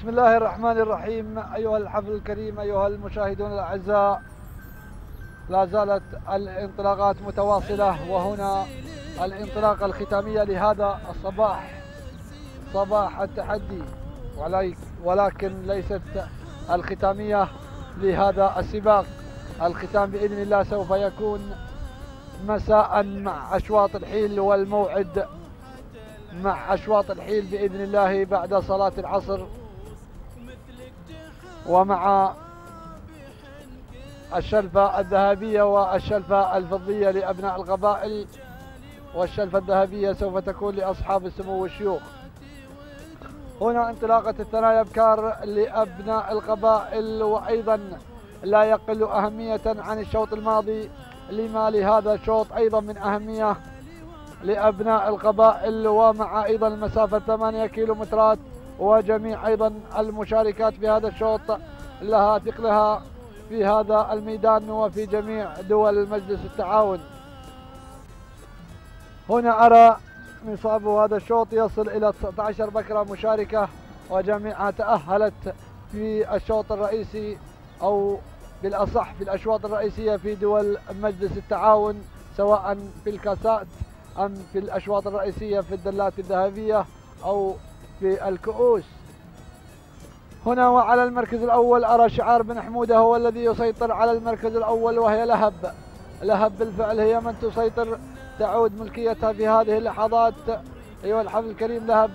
بسم الله الرحمن الرحيم. أيها الحفل الكريم أيها المشاهدون الأعزاء لا زالت الانطلاقات متواصلة وهنا الانطلاقة الختامية لهذا الصباح صباح التحدي ولكن ليست الختامية لهذا السباق. الختام بإذن الله سوف يكون مساء مع أشواط الحيل والموعد مع أشواط الحيل بإذن الله بعد صلاة العصر. ومع الشلفة الذهبية والشلفة الفضية لأبناء القبائل والشلفة الذهبية سوف تكون لأصحاب السمو والشيوخ. هنا انطلاقة الثنايا أبكار لأبناء القبائل وأيضا لا يقل أهمية عن الشوط الماضي لما لهذا الشوط أيضا من أهمية لأبناء القبائل ومع أيضا المسافة 8 كيلومترات وجميع أيضا المشاركات في هذا الشوط لها ثقلها في هذا الميدان وفي جميع دول مجلس التعاون. هنا أرى نصاب هذا الشوط يصل إلى 19 بكرة مشاركة وجميعها تأهلت في الشوط الرئيسي أو بالأصح في الأشواط الرئيسية في دول مجلس التعاون سواء في الكاسات أم في الأشواط الرئيسية في الدلات الذهبية أو في الكؤوس. هنا وعلى المركز الأول أرى شعار بن حمودة هو الذي يسيطر على المركز الأول وهي لهب. لهب بالفعل هي من تسيطر. تعود ملكيتها في هذه اللحظات. أيها الحفل الكريم لهب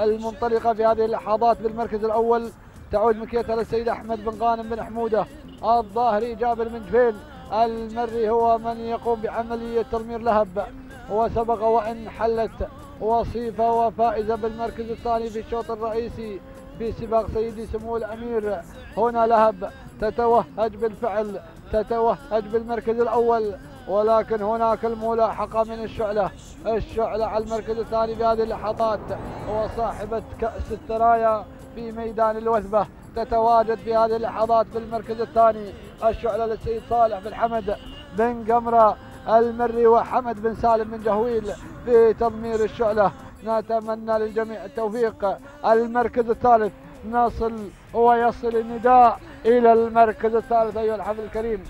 المنطلقة في هذه اللحظات بالمركز الأول. تعود ملكيتها للسيد أحمد بن غانم بن حمودة. الظاهري جابر بن جفين المري هو من يقوم بعملية ترمير لهب. وسبق وإن حلت. وصيفة وفائزة بالمركز الثاني في الشوط الرئيسي في سباق سيدي سمو الأمير. هنا لهب تتوهج بالفعل تتوهج بالمركز الأول ولكن هناك الملاحقة من الشعلة. الشعلة على المركز الثاني في هذه اللحظات وصاحبة كأس الثرايا في ميدان الوثبة تتواجد في هذه اللحظات في المركز الثاني. الشعلة للسيد صالح بن حمد بن قمرة المري وحمد بن سالم بن جهويل في تضمير الشعلة. نتمنى للجميع التوفيق. المركز الثالث نصل ويصل النداء إلى المركز الثالث أيها الحفل الكريم.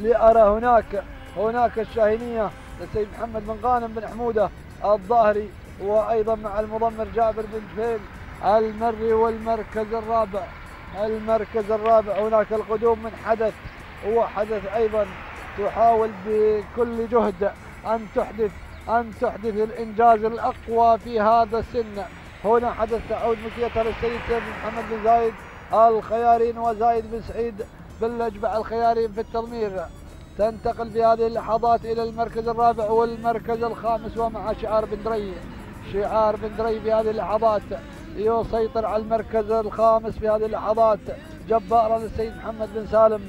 لأرى هناك هناك الشاهينية للسيد محمد بن غانم بن حمودة الظاهري وأيضا مع المضمر جابر بن جفيل. المري والمركز الرابع المركز الرابع. هناك القدوم من حدث وحدث أيضا تحاول بكل جهد أن تحدث أن تحدث الإنجاز الأقوى في هذا السن. هنا حدث تعود ملكيتها للسيد محمد بن زايد الخيارين وزايد بن سعيد بن لجبع الخيارين في التضمير تنتقل في هذه اللحظات إلى المركز الرابع والمركز الخامس ومع شعار بن دري. شعار بن دري في هذه اللحظات يسيطر على المركز الخامس في هذه اللحظات. جبارا للسيد محمد بن سالم.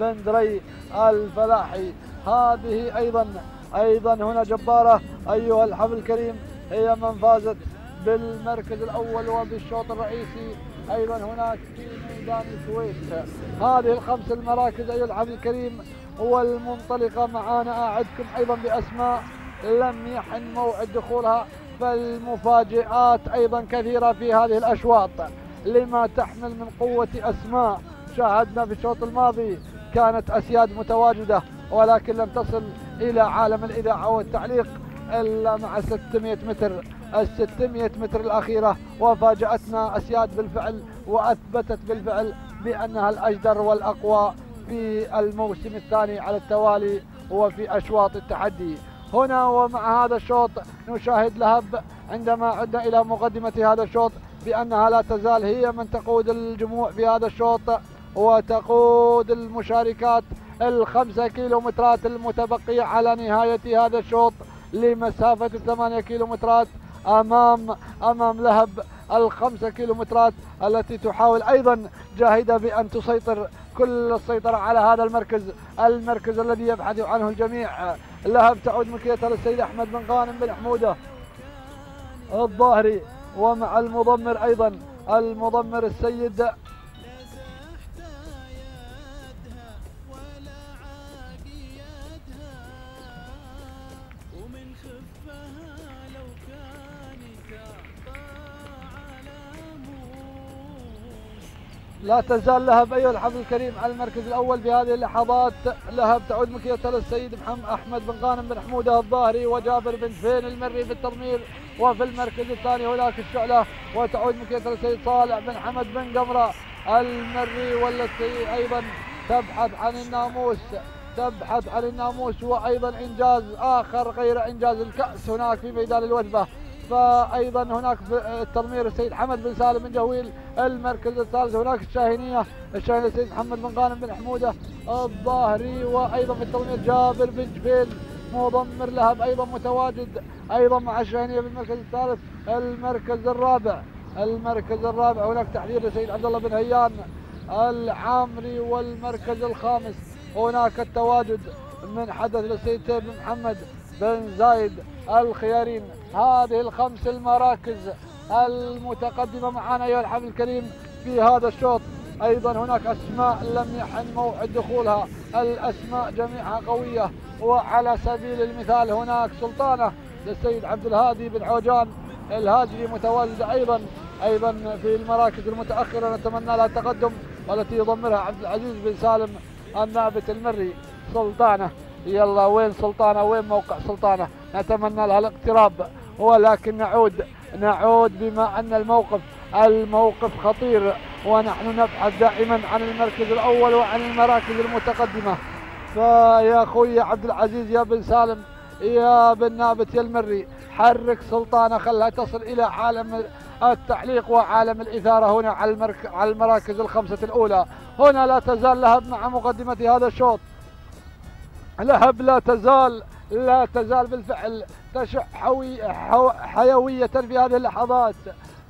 بن دري الفلاحي. هذه أيضا أيضا هنا جبارة. أيها الحفل الكريم هي من فازت بالمركز الأول وبالشوط الرئيسي. أيضا هناك في ميدان الكويت. هذه الخمس المراكز أيها الحفل الكريم والمنطلقة معانا. أعدكم أيضا بأسماء. لم يحن موعد دخولها فالمفاجآت أيضا كثيرة في هذه الأشواط. لما تحمل من قوة أسماء شاهدنا في الشوط الماضي. كانت أسياد متواجدة ولكن لم تصل إلى عالم الإذاعة والتعليق إلا مع 600 متر. ال 600 متر الأخيرة وفاجأتنا أسياد بالفعل وأثبتت بالفعل بأنها الأجدر والأقوى في الموسم الثاني على التوالي وفي أشواط التحدي. هنا ومع هذا الشوط نشاهد لهب عندما عدنا إلى مقدمة هذا الشوط بأنها لا تزال هي من تقود الجموع في هذا الشوط. وتقود المشاركات الخمسة كيلومترات المتبقية على نهاية هذا الشوط لمسافة الثمانية كيلومترات أمام أمام لهب الخمسة كيلومترات التي تحاول أيضا جاهدة بأن تسيطر كل السيطرة على هذا المركز. المركز الذي يبحث عنه الجميع. لهب تعود ملكيتها للسيد أحمد بن غانم بن حمودة الظاهري ومع المضمر أيضا المضمر السيد لا تزال لهب ايها الحفل الكريم على المركز الأول في هذه اللحظات. لهب تعود مكيته للسيد محمد أحمد بن غانم بن حمودة الظاهري وجابر بن فين المري في الترمير وفي المركز الثاني هناك الشعلة. وتعود مكيته للسيد صالح بن حمد بن قمرة المري والتي أيضا تبحث عن الناموس تبحث عن الناموس وأيضا إنجاز آخر غير إنجاز الكأس هناك في ميدان الوثبه فايضا هناك في الترمير السيد حمد بن سالم بن جويل المركز الثالث. هناك الشاهينية الشاهينية السيد محمد بن غانم بن حمودة الظاهري وأيضا في الترمير جابر بن جبيل مضمر لهب أيضا متواجد أيضا مع الشاهينية في المركز الثالث. المركز الرابع المركز الرابع. هناك تحذير لسيد عبد الله بن هيان العامري والمركز الخامس. هناك التواجد من حدث للسيد سيد بن محمد. بن زايد الخيارين هذه الخمس المراكز المتقدمة معنا أيها الحفل الكريم في هذا الشوط. أيضا هناك أسماء لم يحن موعد دخولها. الأسماء جميعها قوية. وعلى سبيل المثال هناك سلطانة للسيد عبد الهادي بن عوجان الهاجري متواجدة أيضا. أيضا في المراكز المتأخرة نتمنى لها التقدم والتي يضمرها عبد العزيز بن سالم النابت المري. سلطانة. يلا وين سلطانة؟ وين موقع سلطانة؟ نتمنى لها الاقتراب ولكن نعود نعود بما أن الموقف الموقف خطير ونحن نبحث دائما عن المركز الأول وعن المراكز المتقدمة. فيا أخوي عبد العزيز يا بن سالم يا بن نابت يا المري حرك سلطانة خلها تصل إلى عالم التعليق وعالم الإثارة هنا على, المراكز الخمسة الأولى. هنا لا تزال لهب مع مقدمة هذا الشوط. لهب لا تزال لا تزال بالفعل تشع حوي حو حيوية في هذه اللحظات.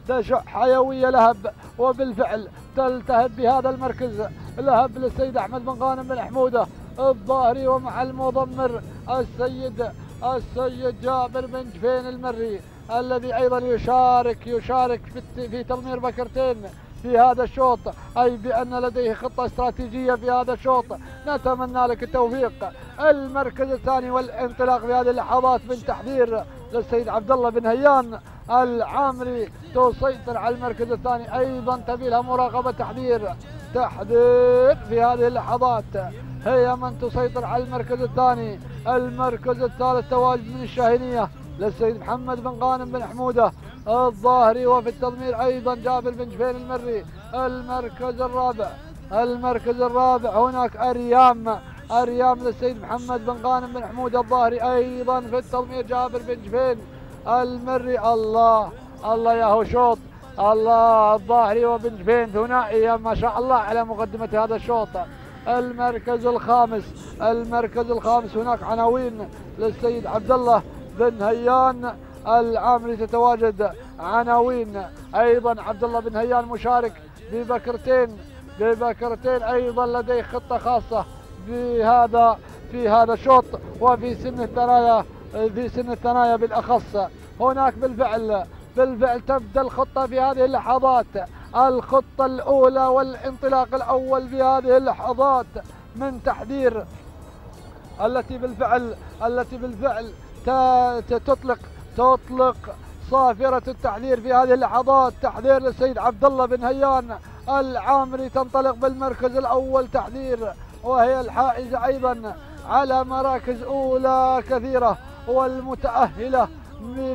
تشع حيوية لهب وبالفعل تلتهب بهذا المركز. لهب للسيد أحمد بن غانم بن حمودة الظاهري ومع المضمر السيد السيد جابر بن جفين المري الذي أيضا يشارك يشارك في في تضمير بكرتين في هذا الشوط. أي بأن لديه خطة استراتيجية في هذا الشوط. نتمنى لك التوفيق. المركز الثاني والانطلاق في هذه اللحظات من تحذير للسيد عبد الله بن هيان العامري تسيطر على المركز الثاني. أيضا تبي لها مراقبة تحذير تحذير في هذه اللحظات. هي من تسيطر على المركز الثاني. المركز الثالث تواجد من الشاهينية للسيد محمد بن غانم بن حمودة الظاهري وفي التضمير أيضا جابر بن جفين المري. المركز الرابع المركز الرابع هناك أريام. أريام للسيد محمد بن غانم بن حموده الظاهري أيضا في التضمير جابر بن جفين المري. الله الله يا هو شوط الله الظاهري وبن جفين ثنائي ما شاء الله على مقدمة هذا الشوط. المركز الخامس المركز الخامس هناك عناوين للسيد عبد الله بن هيان العامري. تتواجد عناوين. أيضا عبد الله بن هيان مشارك ببكرتين. ببكرتين أيضا لديه خطة خاصة بهذا في هذا الشوط وفي سن الثنايا في سن الثنايا بالأخص. هناك بالفعل بالفعل تبدأ الخطة في هذه اللحظات. الخطة الأولى والانطلاق الأول في هذه اللحظات من تحذير التي بالفعل التي بالفعل تطلق تطلق صافرة التحذير في هذه اللحظات. تحذير للسيد عبد الله بن هيان. العامري تنطلق بالمركز الأول تحذير وهي الحائزة أيضا على مراكز أولى كثيرة والمتأهلة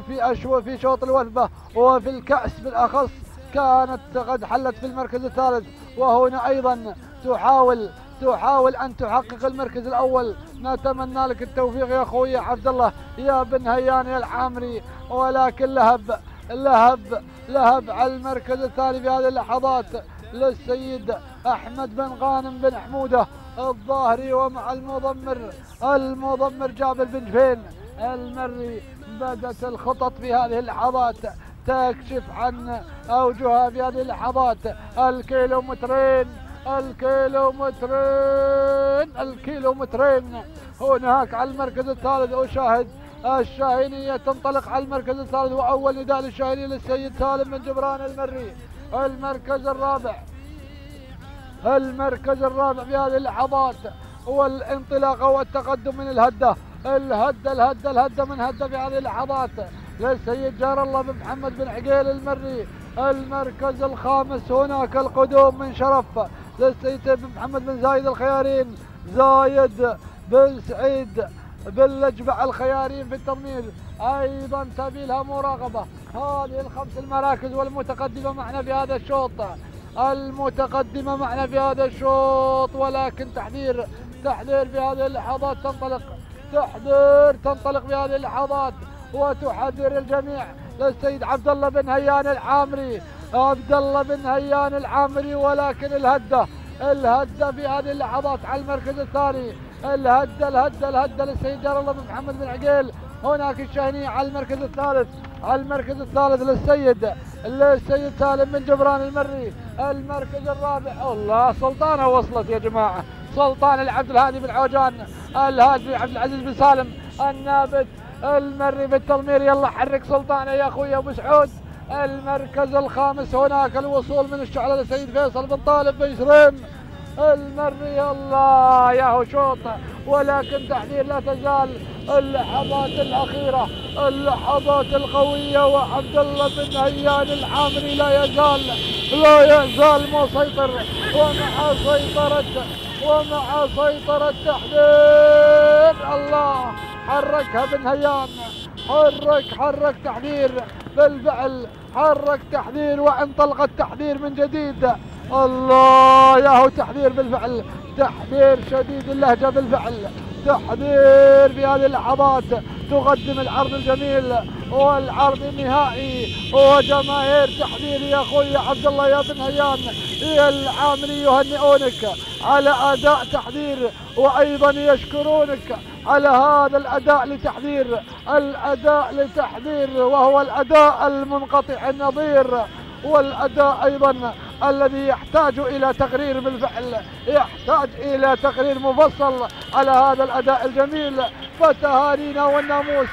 في أشو في شوط الوثبة وفي الكأس بالأخص كانت قد حلت في المركز الثالث وهنا أيضا تحاول تحاول أن تحقق المركز الأول. نتمنى لك التوفيق يا أخوي عبد الله يا بن هيان يا العامري ولكن لهب لهب لهب على المركز الثاني في هذه اللحظات. للسيد أحمد بن غانم بن حمودة الظاهري ومع المضمر المضمر جابر بن جفين المري. بدت الخطط في هذه اللحظات تكشف عن اوجهها في هذه اللحظات. الكيلومترين الكيلومترين الكيلومترين. هناك على المركز الثالث أشاهد الشاهينية تنطلق على المركز الثالث وأول نداء للشاهينية للسيد سالم من جبران المري. المركز الرابع. المركز الرابع في هذه اللحظات والانطلاق والتقدم من الهدة. الهدة الهدة الهدة من هدة في هذه اللحظات. للسيد جار الله بن محمد بن عقيل المري. المركز الخامس هناك القدوم من شرف للسيد محمد بن زايد الخيارين. زايد بن سعيد باللجبع الخيارين في التضمير أيضا سبيلها مراقبة. هذه الخمس المراكز والمتقدمة معنا في هذا الشوط. المتقدمة معنا في هذا الشوط ولكن تحذير تحذير في هذه اللحظات تنطلق. تحذير تنطلق في هذه اللحظات. وتحذر الجميع للسيد عبد الله بن هيان العامري. عبد الله بن هيان العامري ولكن الهدة الهدة في هذه اللحظات على المركز الثاني. الهده الهده الهده للسيد جار الله بن محمد بن عقيل. هناك الشهنية على المركز الثالث على المركز الثالث للسيد للسيد سالم بن جبران المري. المركز الرابع الله سلطانة وصلت يا جماعة. سلطان العبد الهادي بن عوجان الهادي عبد العزيز بن سالم النابت المري بالتضمير. يلا حرك سلطانة يا أخوي أبو سعود. المركز الخامس هناك الوصول من الشعلة للسيد فيصل بن طالب بن شريم. المري الله يا شوط ولكن تحذير لا تزال اللحظات الأخيرة اللحظات القوية وعبد الله بن هيان العامري لا يزال لا يزال مسيطر ومع سيطرة ومع سيطرة تحذير الله. حركها بن هيان حرك حرك تحذير بالفعل حرك تحذير وانطلق التحذير من جديد. الله يا هو تحذير بالفعل تحذير شديد اللهجة بالفعل تحذير في هذه اللحظات تقدم العرض الجميل والعرض النهائي وجماهير تحذير يا أخوي عبد الله يا بن هيان يا العامري يهنئونك على أداء تحذير وأيضا يشكرونك على هذا الأداء لتحذير الأداء لتحذير وهو الأداء المنقطع النظير والأداء أيضا الذي يحتاج إلى تقرير بالفعل يحتاج إلى تقرير مفصل على هذا الأداء الجميل فتهانينا والناموس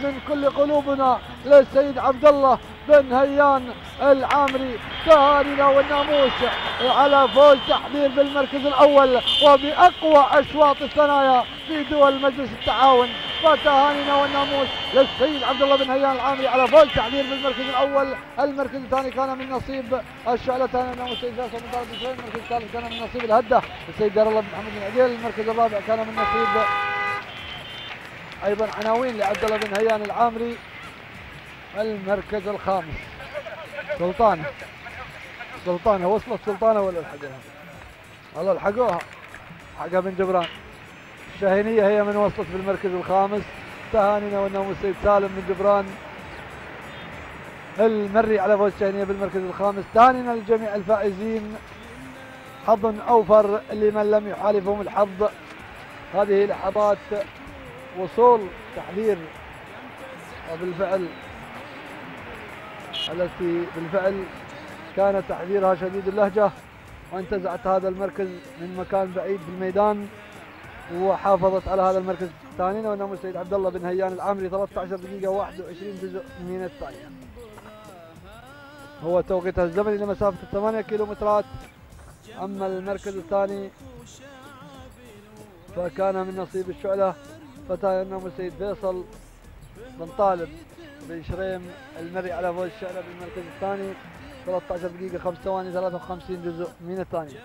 من كل قلوبنا للسيد عبد الله بن هيان العامري. تهانينا والناموس على فوز تحضير بالمركز الأول وبأقوى أشواط الثنايا في دول مجلس التعاون. فتهانينا والناموس للسيد عبد الله بن هيان العامري على فوز تحضير بالمركز الأول. المركز الثاني كان من نصيب الشعلة. ثاني الناموس السيد فيصل بن طارق المركز الثالث كان من نصيب الهدة. السيد دار الله بن محمد بن عقيل المركز الرابع كان من نصيب أيضا عناوين لعبد الله بن هيان العامري. المركز الخامس. سلطانه سلطانه وصلت سلطانه ولا الحقوها؟ والله الحقوها. حقها بن جبران. الشاهينية هي من وصلت في المركز الخامس. تهانينا والنوم السيد سالم بن جبران. المري على فوز الشاهينية بالمركز الخامس. تهانينا لجميع الفائزين. حظ أوفر لمن لم يحالفهم الحظ. هذه لحظات وصول تحذير وبالفعل التي بالفعل كان تحذيرها شديد اللهجة وانتزعت هذا المركز من مكان بعيد في الميدان. وحافظت على هذا المركز الثاني وانه السيد عبد الله بن هيان العامري 13 دقيقة 21 جزء من الثانية هو توقيتها الزمني لمسافة 8 كيلومترات. أما المركز الثاني فكان من نصيب الشعلة. فتى النوم السيد فيصل بن طالب بن شريم المري على فوز الشعلة بالمركز الثاني. 13 دقيقة 5 ثواني 53 جزء من الثانية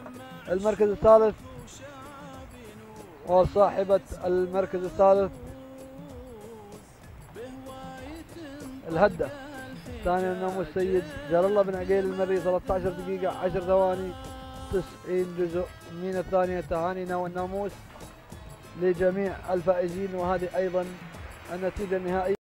المركز الثالث وصاحبة المركز الثالث. الهدة. ثاني النوم السيد جلال الله بن عقيل المري 13 دقيقة 10 ثواني. 90 جزء من الثانية. تهانينا والناموس لجميع الفائزين وهذه أيضا النتيجة النهائية.